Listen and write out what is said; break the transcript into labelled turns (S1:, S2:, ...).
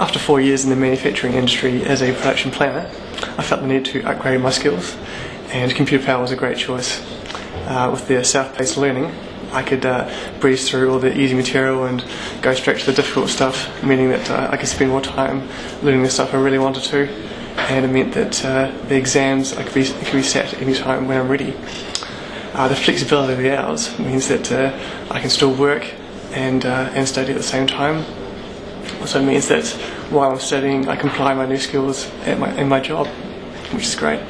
S1: After four years in the manufacturing industry as a production planner, I felt the need to upgrade my skills, and computer power was a great choice. Uh, with their self-paced learning, I could uh, breeze through all the easy material and go straight to the difficult stuff, meaning that uh, I could spend more time learning the stuff I really wanted to, and it meant that uh, the exams I could be, could be sat any time when I'm ready. Uh, the flexibility of the hours means that uh, I can still work and, and study at the same time. Also means that while I'm studying, I can apply my new skills my, in my job, which is great.